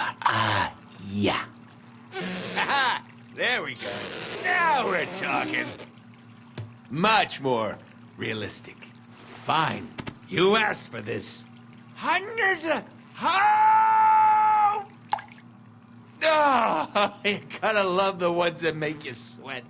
Ah, yeah. There we go. Now we're talking. Much more realistic. Fine. You asked for this. Hundreds of. Oh! oh! You gotta love the ones that make you sweat.